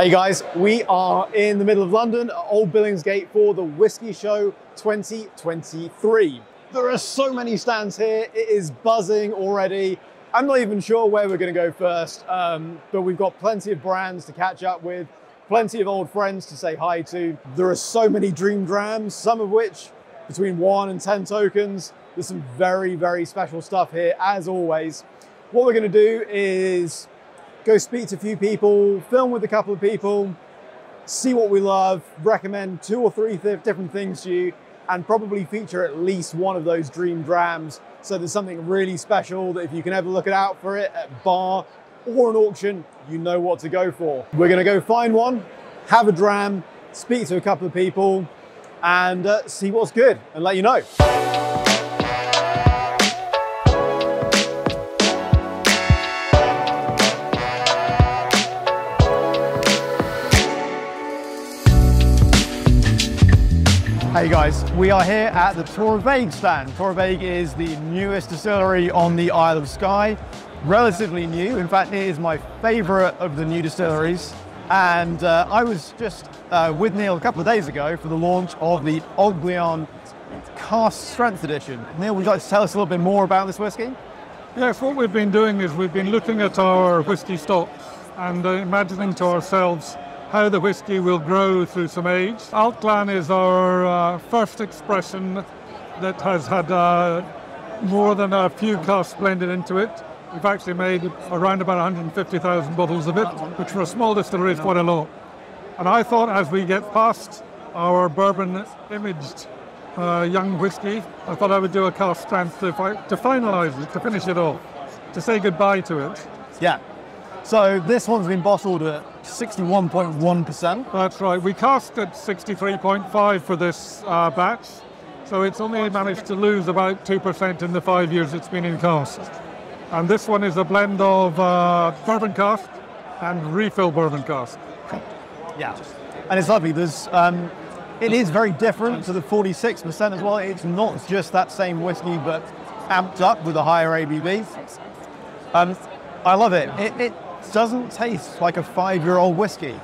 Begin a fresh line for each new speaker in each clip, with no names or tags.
Hey guys, we are in the middle of London, Old Billingsgate for the Whisky Show 2023. There are so many stands here, it is buzzing already. I'm not even sure where we're going to go first, um, but we've got plenty of brands to catch up with, plenty of old friends to say hi to. There are so many Dream Drams, some of which between one and 10 tokens. There's some very, very special stuff here, as always. What we're going to do is go speak to a few people, film with a couple of people, see what we love, recommend two or three th different things to you, and probably feature at least one of those dream drams. So there's something really special that if you can ever look it out for it at bar or an auction, you know what to go for. We're gonna go find one, have a dram, speak to a couple of people, and uh, see what's good and let you know. Hey guys, we are here at the Torabhaig stand. Torabhaig is the newest distillery on the Isle of Skye. Relatively new, in fact it is my favourite of the new distilleries. And uh, I was just uh, with Neil a couple of days ago for the launch of the Allt Gleann Cask Strength Edition. Neil, would you like to tell us a little bit more about this whisky?
Yes, what we've been doing is we've been looking at our whisky stocks and uh, imagining to ourselves how the whisky will grow through some age. Allt Gleann is our uh, first expression that has had uh, more than a few casks blended into it. We've actually made around about 150,000 bottles of it, which for a small distillery is quite a lot. And I thought as we get past our bourbon imaged uh, young whisky, I thought I would do a cask strength to, fi to finalise it, to finish it off, to say goodbye to it.
Yeah. So this one's been bottled at 61.1%.
That's right. We casked at 63.5 for this uh, batch, so it's only managed to lose about 2% in the five years it's been in cask. And this one is a blend of uh, bourbon cask and refill bourbon cask.
Yeah, and it's lovely. There's, um, it is very different to the 46% as well. It's not just that same whiskey, but amped up with a higher ABV. Um, I love it. It, it doesn't taste like a five-year-old whiskey.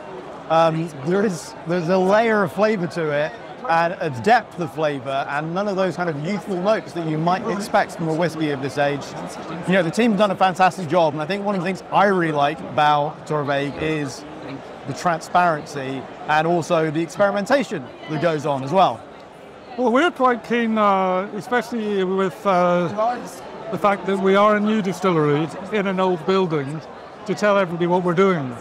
Um, there is there's a layer of flavour to it and a depth of flavour and none of those kind of youthful notes that you might expect from a whiskey of this age. You know, the team's done a fantastic job and I think one of the things I really like about Torabhaig is the transparency and also the experimentation that goes on as well.
Well, we're quite keen, uh, especially with uh, the fact that we are a new distillery in an old building, to tell everybody what we're doing.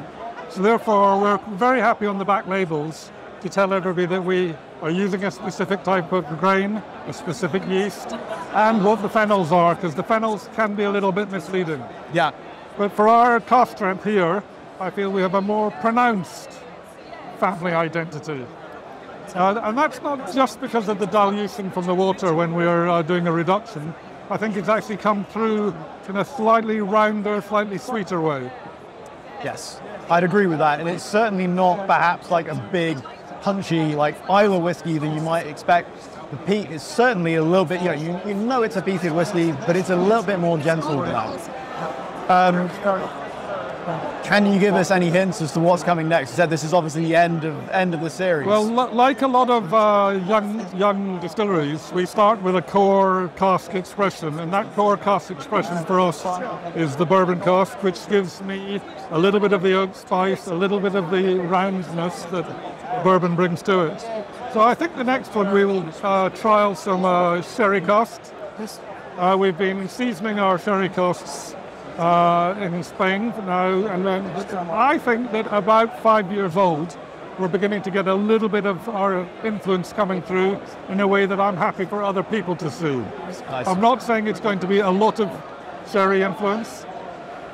So therefore, we're very happy on the back labels to tell everybody that we are using a specific type of grain, a specific yeast, and what the phenols are, because the phenols can be a little bit misleading.
Yeah.
But for our cask strength here, I feel we have a more pronounced family identity. Uh, and that's not just because of the dilution from the water when we're uh, doing a reduction. I think it's actually come through in a slightly rounder, slightly sweeter way.
Yes, I'd agree with that. And it's certainly not perhaps like a big, punchy, like Islay whiskey that you might expect. The peat is certainly a little bit, you know, you, you know it's a peated whiskey, but it's a little bit more gentle than that. Um, can you give us any hints as to what's coming next? You said this is obviously the end of end of the series.
Well, like a lot of uh, young young distilleries, we start with a core cask expression, and that core cask expression for us is the bourbon cask, which gives me a little bit of the oak spice, a little bit of the roundness that bourbon brings to it. So I think the next one we will uh, trial some uh, sherry casks. Uh, we've been seasoning our sherry casks uh, in Spain now, and then I think that about five years old, we're beginning to get a little bit of our influence coming through in a way that I'm happy for other people to see. I'm not saying it's going to be a lot of sherry influence,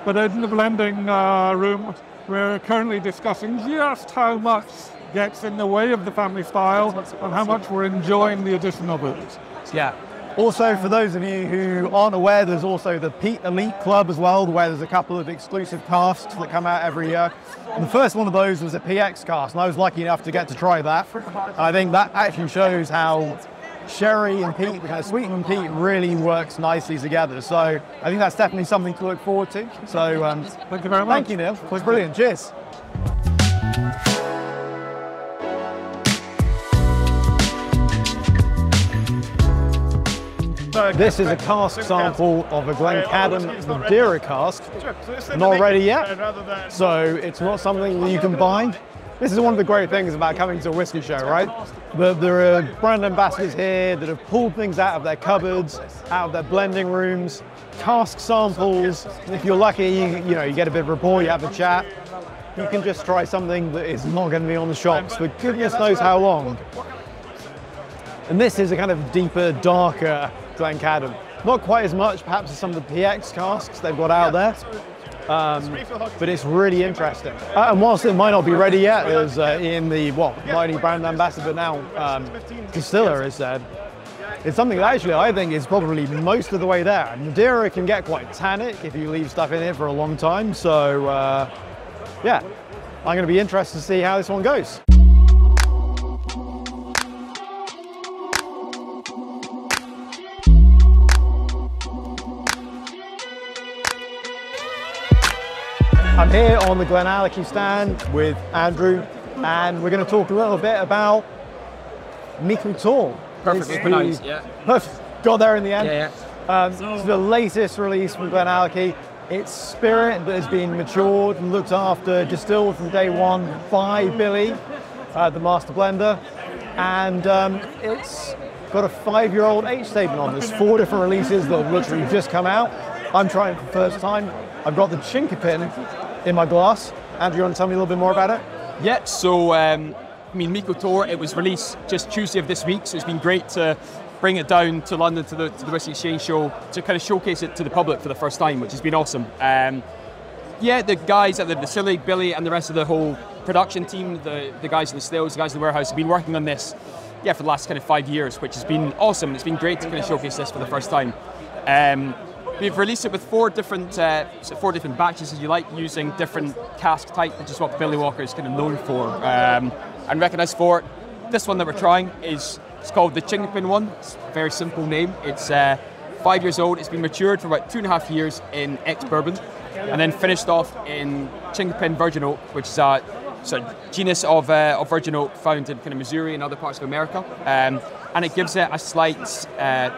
but in the blending uh, room, we're currently discussing just how much gets in the way of the family style and how much we're enjoying the addition of it.
Yeah, also, for those of you who aren't aware, there's also the Peat Elite Club as well, where there's a couple of exclusive casts that come out every year. And the first one of those was a PX cast, and I was lucky enough to get to try that. And I think that actually shows how sherry and peat, kind of sweet and peat, really works nicely together. So I think that's definitely something to look forward to. So
um, thank you very much.
Thank you, Neil. It was brilliant. Cheers. This is a cask sample of a Glencadam Madeira cask. Not ready yet, so it's not something that you can buy. This is one of the great things about coming to a whiskey show, right? there are brand ambassadors here that have pulled things out of their cupboards, out of their blending rooms, cask samples. If you're lucky, you, you know, you get a bit of rapport, you have a chat. You can just try something that is not going to be on the shops for goodness knows how long. And this is a kind of deeper, darker Glencadam. Not quite as much, perhaps, as some of the PX casks they've got out there. Um, but it's really interesting. Uh, and whilst it might not be ready yet, as uh, in the, well, only brand ambassador, now um, distiller has said, it's something that actually I think is probably most of the way there. Madeira can get quite tannic if you leave stuff in it for a long time. So, uh, yeah, I'm going to be interested to see how this one goes. I'm here on the Glenallachie stand with Andrew, and we're going to talk a little bit about Meikle Toir.
Perfectly pronounced, yeah.
Perfect. Got there in the end.
Yeah,
yeah. Um, it's the latest release from Glenallachie. It's spirit that has been matured and looked after, distilled from day one by Billy, uh, the master blender, and um, it's got a five-year-old age statement on. There's four different releases that have literally just come out. I'm trying for the first time. I've got the Chinkapin in my glass. Andrew, you want to tell me a little bit more about it?
Yeah, so um, I mean, Meikle Toir, it was released just Tuesday of this week, so it's been great to bring it down to London to the, to the Whisky Exchange show to kind of showcase it to the public for the first time, which has been awesome. Um, yeah, the guys at the distillery, Billy, and the rest of the whole production team, the, the guys in the stills, the guys in the warehouse, have been working on this, yeah, for the last kind of five years, which has been awesome. It's been great to kind of showcase this for the first time. Um, We've released it with four different uh, four different batches, as you like, using different cask type, which is what Billy Walker is kind of known for um, and recognised for. This one that we're trying is it's called the Chinkapin one. It's a very simple name. It's uh, five years old. It's been matured for about two and a half years in ex bourbon, and then finished off in Chinkapin Virgin Oak, which is a of genus of, uh, of virgin oak found in kind of Missouri and other parts of America, um, and it gives it a slight uh,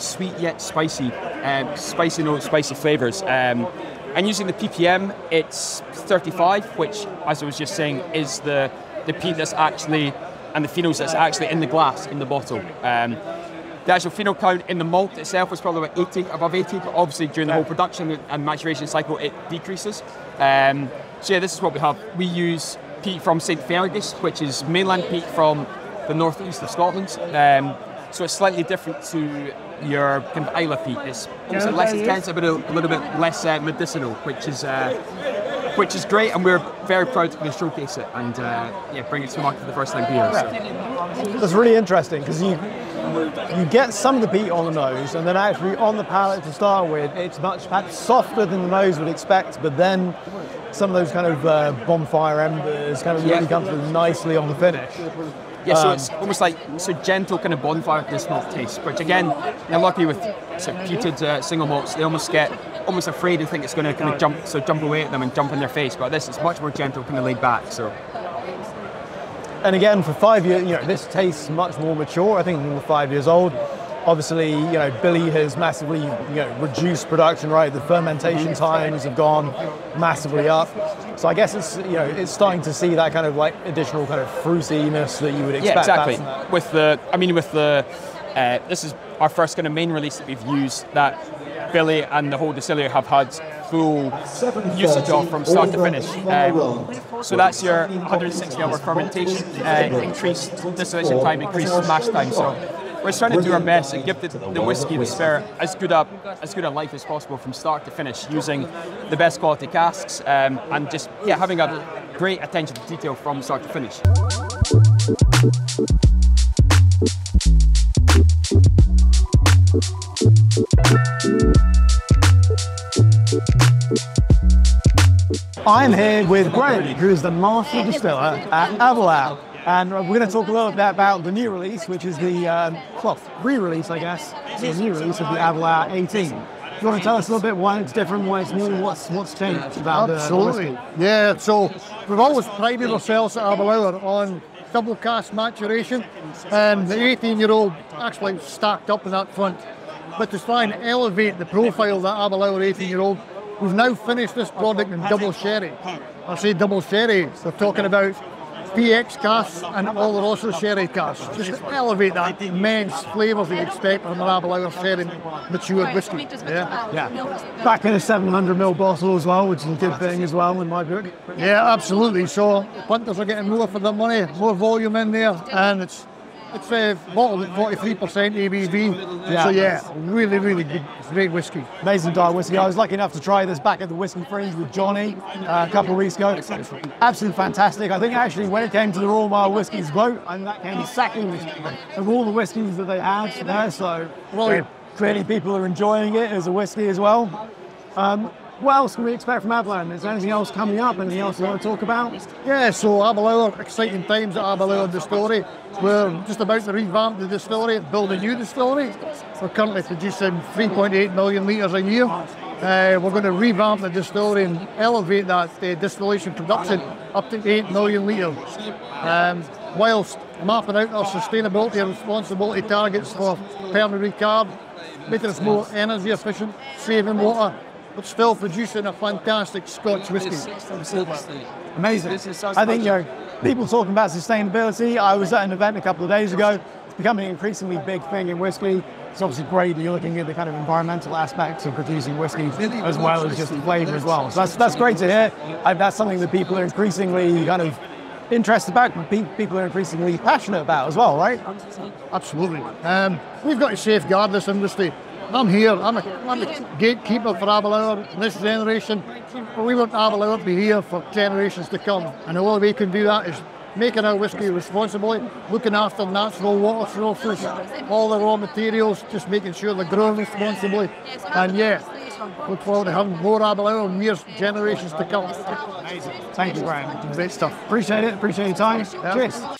sweet yet spicy, um, spicy notes, spicy flavours. Um, and using the ppm, it's 35, which, as I was just saying, is the the peat that's actually and the phenols that's actually in the glass in the bottle. Um, the actual phenol count in the malt itself was probably about 80, above 80, but obviously during the whole production and maturation cycle it decreases. Um, so yeah, this is what we have. We use peat from St Fergus, which is mainland peat from the northeast of Scotland. Um, so it's slightly different to your kind of Islay peat. It's almost less intense, but a, little bit less uh, medicinal, which is uh, which is great, and we're very proud to kind of showcase it and uh, yeah, bring it to market for the first time here.
So. That's really interesting because you you get some of the peat on the nose, and then actually on the palate to start with, it's much perhaps softer than the nose would expect, but then some of those kind of uh, bonfire embers kind of really come through nicely on the finish.
Yeah, so um, it's almost like so gentle kind of bonfire of small taste, which again, you're lucky with sort of peated uh, single malts, they almost get almost afraid and think it's going to kind of jump, so jump away at them and jump in their face. But this, it's much more gentle, kind of laid back. So.
And again, for five years, you know, this tastes much more mature. I think than the five years old. Obviously, you know, Billy has massively, you know, reduced production, right? The fermentation times have gone massively up. So I guess it's, you know, it's starting to see that kind of like additional kind of fruitiness that you would expect.
Yeah, exactly. With the, I mean, with the, uh, this is our first kind of main release that we've used that Billy and the whole distillery have had full usage of from start to finish. Um, so that's your 160 hour fermentation, uh, increased distillation time, increased mash time. So we're trying to do our best and give the, the whiskey, the spirit, as good a as good a life as possible from start to finish, using the best quality casks um, and just yeah having a great attention to detail from start to finish.
I'm here with Greg, who is the master distiller at Aberlour. And we're going to talk a little bit about the new release, which is the, um, well, re-release, I guess, the new release of the Aberlour 18. Do you want to tell us a little bit why it's different, why it's new, what's what's changed about
Absolutely.
the
Yeah, so we've always prided ourselves at Aberlour on double cask maturation, and the 18-year-old actually stacked up in that front but to try and elevate the profile of that Aberlour 18 year old, we've now finished this product in double sherry. I say double sherry, they're talking about PX casks and Oloroso sherry casks, just to elevate that immense flavours that you expect from an Aberlour sherry matured whiskey. Yeah.
Yeah. Back in a 700 ml bottle as well, which is a good thing as well in my book.
Yeah, absolutely. So punters are getting more for their money, more volume in there, and it's it's uh, bottled at 43% ABV.
Yeah.
So yeah, really, really good, great whiskey.
Amazing diet whiskey. I was lucky enough to try this back at the Whiskey Fringe with Johnny uh, a couple of weeks ago. Absolutely fantastic. I think actually when it came to the Royal Mile Whiskies vote, and that came second of all the whiskies that they had there. So
Brilliant.
clearly people are enjoying it as a whiskey as well. Um, what else can we expect from Aberlour? Is there anything else coming up? Anything else you want to talk about?
Yeah, so Aberlour, exciting times at Aberlour Distillery. We're just about to revamp the distillery, build a new distillery. We're currently producing 3.8 million litres a year. Uh, we're going to revamp the distillery and elevate that uh, distillation production up to 8 million litres. Um, whilst mapping out our sustainability and responsibility targets for Pernod Ricard, making us more energy efficient, saving water, but still producing a fantastic Scotch whisky.
Amazing. I think, you know, people talking about sustainability. I was at an event a couple of days ago. It's becoming an increasingly big thing in whiskey. It's obviously great that you're looking at the kind of environmental aspects of producing whiskey as well as just the flavour as well. So that's, that's great to hear. I, that's something that people are increasingly kind of interested about, and pe- people are increasingly passionate about as well, right?
Absolutely. Um, we've got to safeguard this industry. I'm here, I'm a, I'm a gatekeeper for Aberlour, this generation. We want Aberlour to be here for generations to come. And the only way we can do that is making our whisky responsibly, looking after natural water sources, all the raw materials, just making sure they're grown responsibly. And yeah, look forward to having more Aberlour in years, generations to come.
Thank you, Brian.
Great stuff.
Appreciate it. Appreciate your time. Cheers.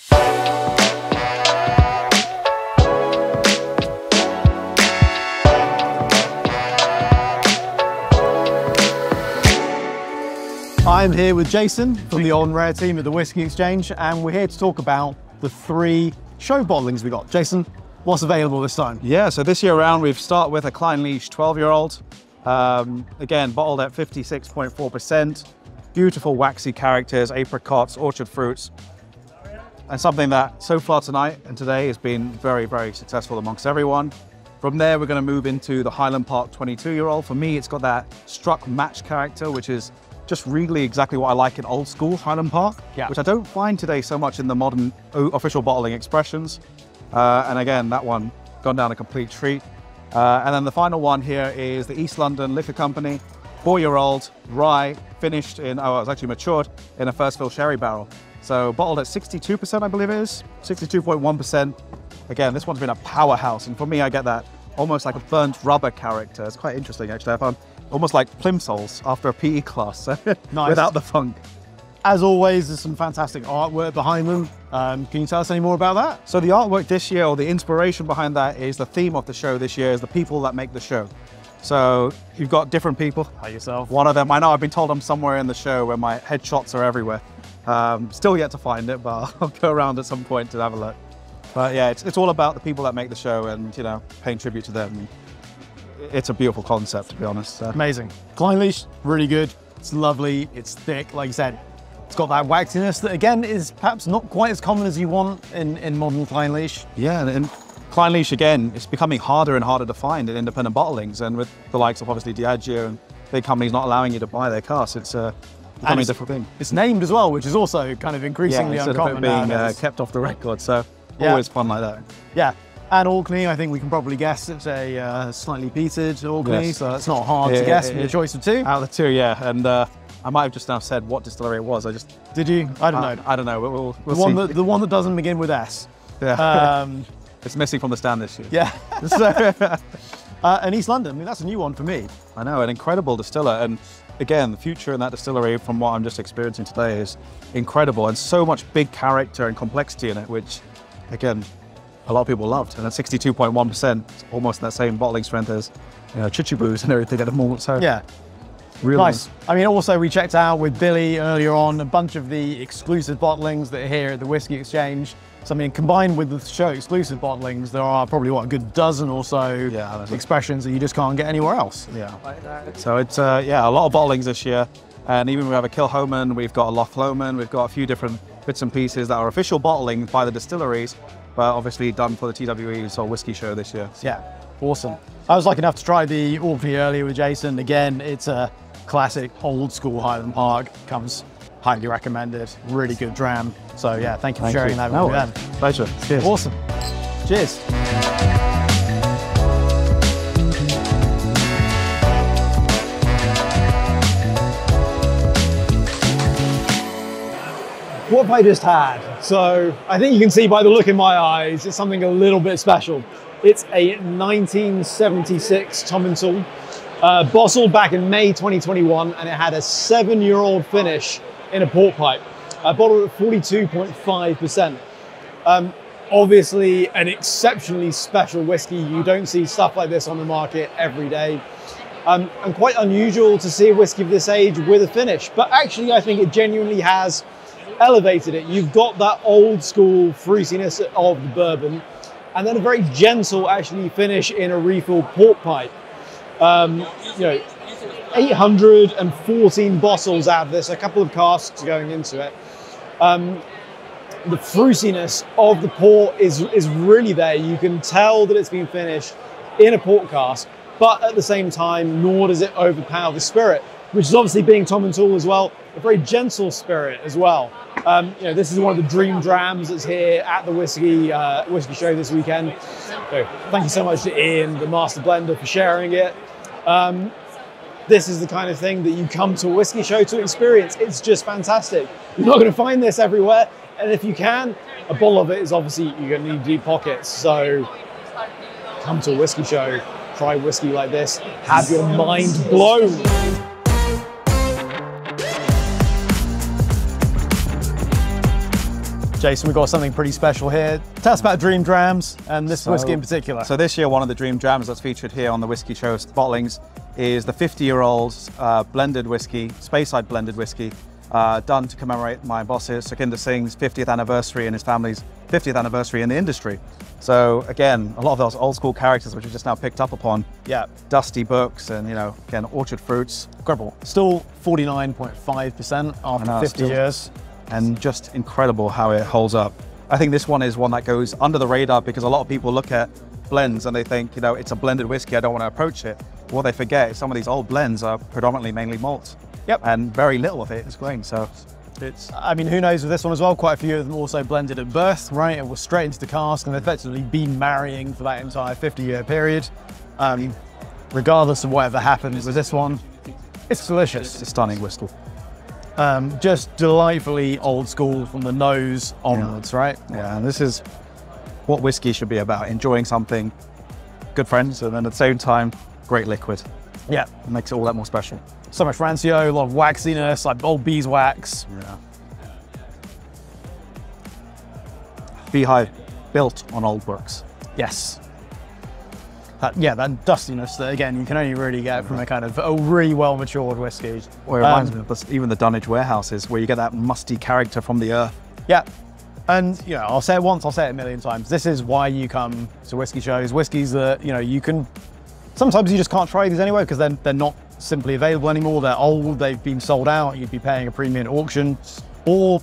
I'm here with Jason from the On Rare team at the Whiskey Exchange, and we're here to talk about the three show bottlings we got. Jason, what's available this time?
Yeah, so this year around, we've started with a Clynelish 12 year old. Um, again, bottled at 56.4%. Beautiful waxy characters, apricots, orchard fruits. And something that so far tonight and today has been very, very successful amongst everyone. From there, we're going to move into the Highland Park 22 year old. For me, it's got that struck match character, which is just really exactly what I like in old school Highland Park,
Yeah.
which I don't find today so much in the modern official bottling expressions. Uh, and again, that one gone down a complete treat. Uh, and then the final one here is the East London Liquor Company, four-year-old rye, finished in, oh, it was actually matured in a first fill sherry barrel. So bottled at 62%, I believe it is, 62.1%. Again, this one's been a powerhouse. And for me, I get that almost like a burnt rubber character. It's quite interesting, actually. I found almost like plimsolls after a PE class
Nice.
without the funk.
As always, there's some fantastic artwork behind them. Um, can you tell us any more about that?
So the artwork this year, or the inspiration behind that, is the theme of the show this year is the people that make the show. So you've got different people.
Like yourself.
One of them, I know I've been told I'm somewhere in the show where my headshots are everywhere. Um, still yet to find it, but I'll go around at some point to have a look. But yeah, it's, it's all about the people that make the show and, you know, paying tribute to them. It's a beautiful concept, to be honest. So.
Amazing. Klein Leash, really good. It's lovely. It's thick, like you said. It's got that waxiness that, again, is perhaps not quite as common as you want in, in modern Clynelish.
Yeah, and, Clynelish again, it's becoming harder and harder to find in independent bottlings, and with the likes of obviously Diageo and big companies not allowing you to buy their casks, it's uh, becoming a different thing.
It's named as well, which is also kind of increasingly
of it
uncommon
being uh, kept off the record, so
Yeah.
always fun like that.
Yeah. And Orkney, I think we can probably guess it's a uh, slightly peated Orkney,
Yes.
so it's not hard to guess
yeah,
from your choice of two.
Out of the two, yeah, and uh, I might have just now said what distillery it was. I just
Did you? I don't
I,
know.
I don't know. We'll, we'll,
the one that the one that doesn't begin with S.
yeah.
Um,
it's missing from the stand this year.
yeah. so, uh, and East London, I mean, that's a new one for me.
I know, an incredible distiller. And again, the future in that distillery, from what I'm just experiencing today, is incredible and so much big character and complexity in it, which, again, a lot of people loved. And at 62.1%, it's almost that same bottling strength as you know, Chichibus and everything at the moment. So
Yeah.
Real
nice. I mean, also we checked out with Billy earlier on a bunch of the exclusive bottlings that are here at the Whiskey Exchange. So I mean, combined with the show exclusive bottlings, there are probably what a good dozen or so
Yeah,
expressions that you just can't get anywhere else.
Yeah. So it's uh, yeah a lot of bottlings this year, and even we have a Kilchoman, we've got a Loch Lomond, we've got a few different bits and pieces that are official bottling by the distilleries, but obviously done for the TWE or whiskey show this year.
Yeah, awesome. I was lucky enough to try the Orkney earlier with Jason. Again, it's a classic old school Highland Park. Comes highly recommended. Really good dram. So yeah, thank you for
Thank
sharing
you.
that
No
with me.
worries. Pleasure. Cheers.
Awesome. Cheers. What I just had? So I think you can see by the look in my eyes, it's something a little bit special. It's a 1976 Tomintoul, uh, bottled back in May 2021, and it had a seven-year-old finish in a port pipe, uh, bottled at 42.5%. Um, obviously, an exceptionally special whiskey. You don't see stuff like this on the market every day. Um, and quite unusual to see a whiskey of this age with a finish. But actually, I think it genuinely has elevated it. You've got that old school fruitiness of the bourbon, and then a very gentle, actually, finish in a refill port pipe. Um, you know, 814 bottles out of this, a couple of casks going into it. Um, the fruitiness of the port is is really there. You can tell that it's been finished in a port cask, but at the same time, nor does it overpower the spirit, which is obviously being Tomintoul as well, a very gentle spirit as well. Um, you know, this is one of the dream drams that's here at the whiskey uh, whiskey show this weekend. So thank you so much to Ian, the master blender, for sharing it. Um, this is the kind of thing that you come to a whiskey show to experience. It's just fantastic. You're not going to find this everywhere, and if you can, a bottle of it is obviously you're going to need deep pockets. So come to a whiskey show, try whiskey like this, have your mind blown. Jason, we've got something pretty special here. Tell us about Dream Drams and this
So-
whiskey in particular.
So this year, one of the dream jams that's featured here on the Whiskey Show bottlings is the 50-year-old uh, blended whiskey, Speyside blended whiskey, uh, done to commemorate my boss's Sukhinder Singh's 50th anniversary and his family's 50th anniversary in the industry. So again, a lot of those old school characters which are just now picked up upon.
yeah,
Dusty books and you know again orchard fruits,
incredible. Still 49.5% after
know,
50
still-
years.
And just incredible how it holds up. I think this one is one that goes under the radar because a lot of people look at blends and they think, you know, it's a blended whiskey, I don't want to approach it. What they forget is some of these old blends are predominantly mainly malt.
Yep.
And very little of it is grain. So it's
I mean, who knows with this one as well? Quite a few of them also blended at birth, right? It was straight into the cask and effectively been marrying for that entire 50 year period. Um, regardless of whatever happens with this one, it's delicious.
it's a stunning whiskey.
Um, just delightfully old school from the nose onwards, right?
Yeah, and this is what whiskey should be about, enjoying something, good friends, and then at the same time, great liquid.
Yeah.
It makes it all that more special.
So much rancio, a lot of waxiness, like old beeswax.
Yeah. Beehive built on old works.
Yes. That, yeah, that dustiness that again you can only really get from a kind of a really well matured whiskey.
Well, it reminds
Um,
me of this- even the dunnage warehouses where you get that musty character from the earth.
Yeah. And you know, I'll say it once, I'll say it a million times. This is why you come to whiskey shows. Whiskies that you know you can. Sometimes you just can't try these anyway because they're they're not simply available anymore. They're old. They've been sold out. You'd be paying a premium at auction, or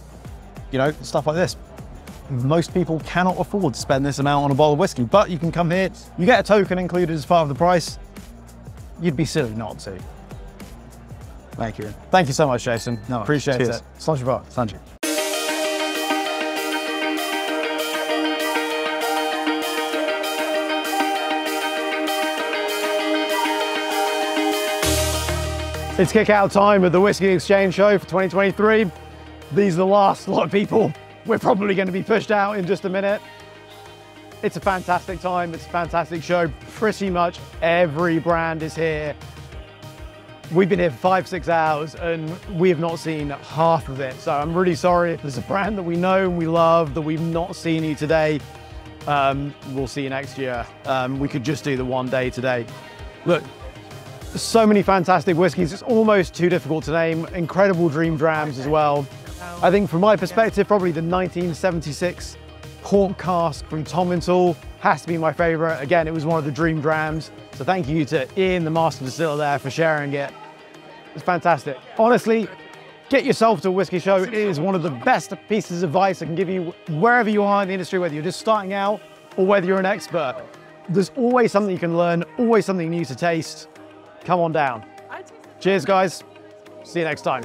you know stuff like this. Most people cannot afford to spend this amount on a bottle of whiskey, but you can come here. You get a token included as part of the price. You'd be silly not to.
Thank you.
Thank you so much, Jason.
No,
appreciate
cheers.
it. Sludge bar.
Sanjay.
It's kick out time at the Whiskey Exchange Show for 2023. These are the last lot of people. We're probably going to be pushed out in just a minute. It's a fantastic time. It's a fantastic show. Pretty much every brand is here. We've been here for five, six hours and we have not seen half of it. So I'm really sorry if there's a brand that we know and we love that we've not seen you today. Um, we'll see you next year. Um, we could just do the one day today. Look, So many fantastic whiskies. It's almost too difficult to name. Incredible dream drams as well. I think from my perspective, probably the 1976 Port Cask from Tomintoul has to be my favorite. Again, it was one of the dream drams. So thank you to Ian, the master distiller there for sharing it. It's fantastic. Honestly, get yourself to a whiskey show. It is one of the best pieces of advice I can give you wherever you are in the industry, whether you're just starting out or whether you're an expert. There's always something you can learn, always something new to taste. Come on down. Cheers, guys. See you next time.